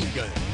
machine.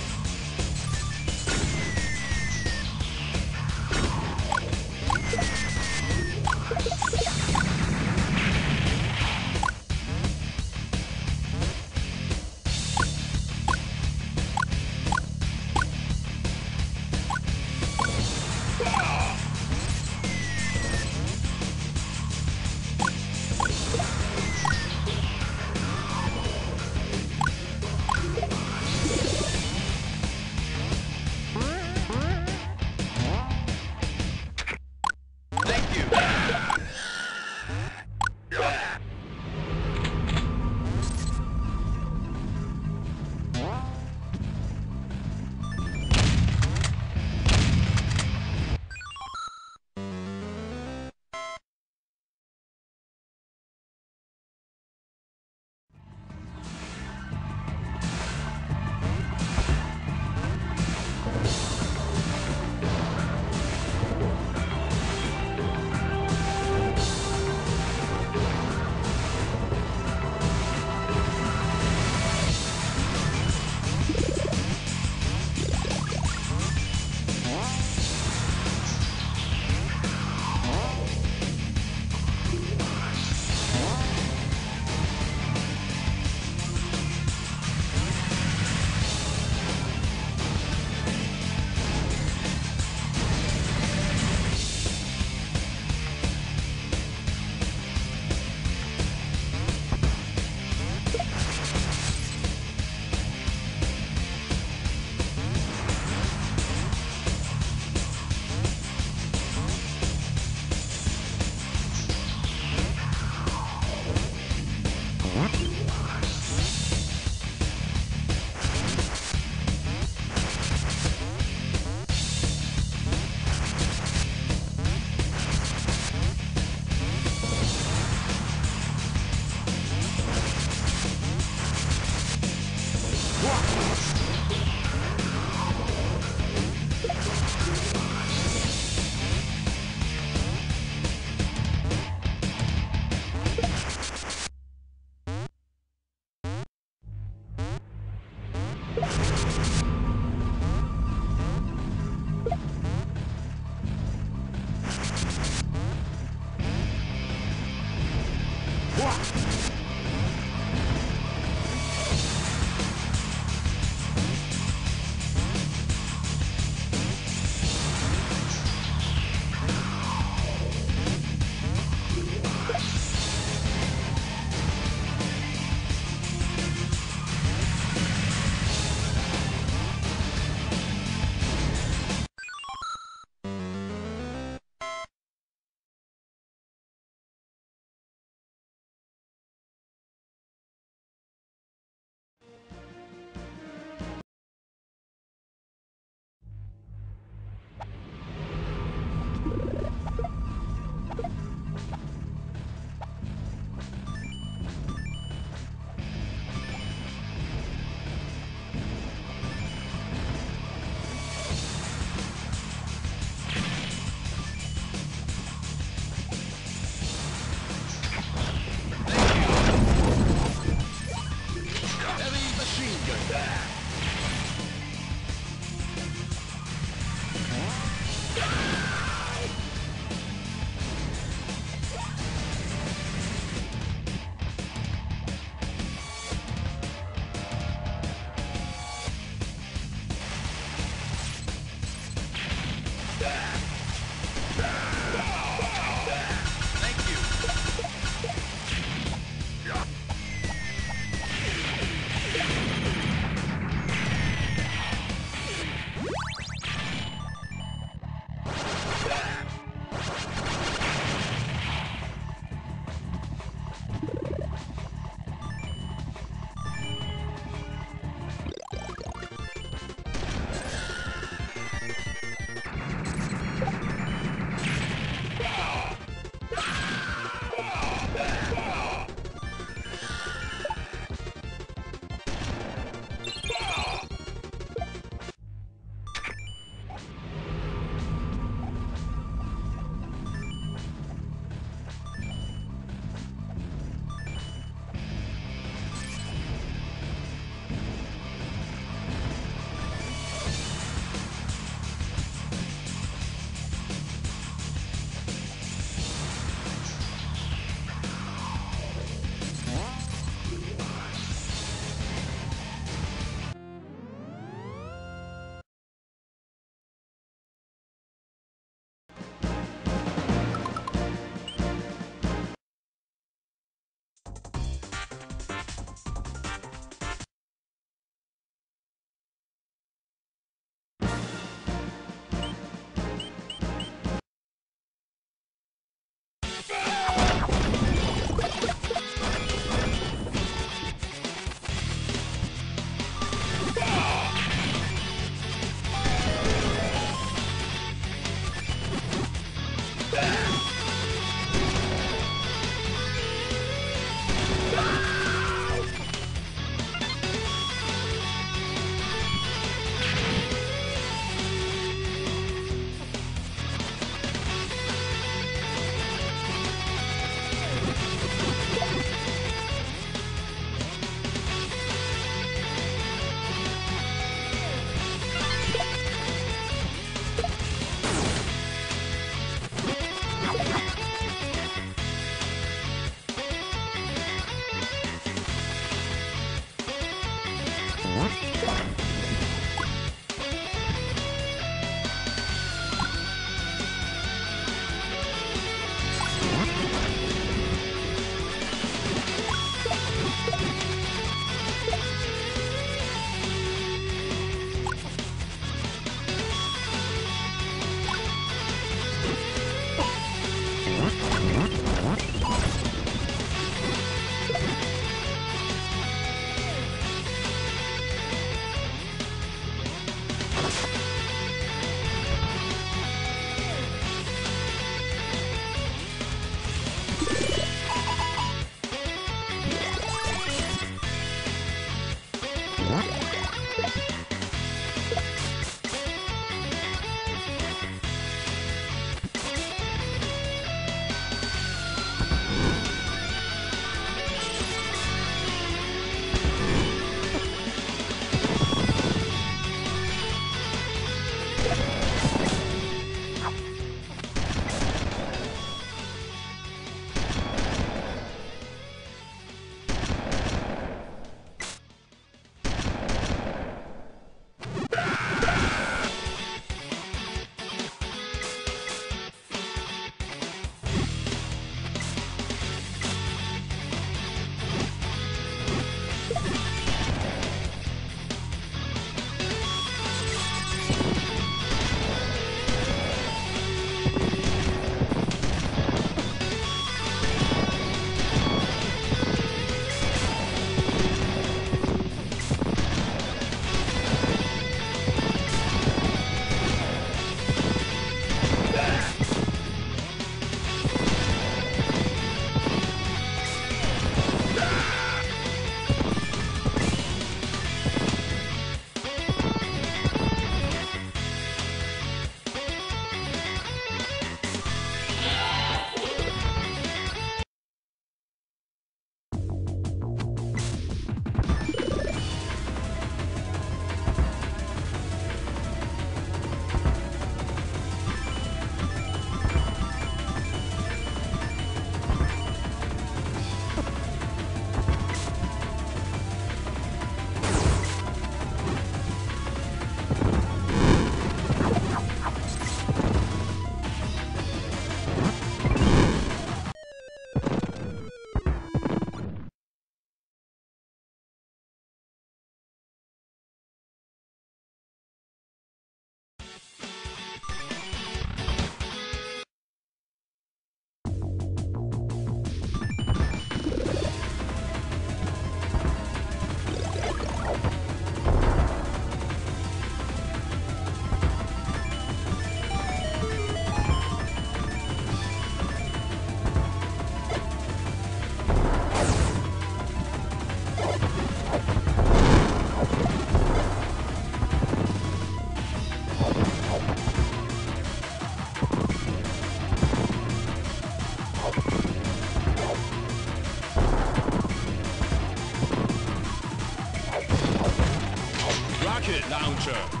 Rocket launcher.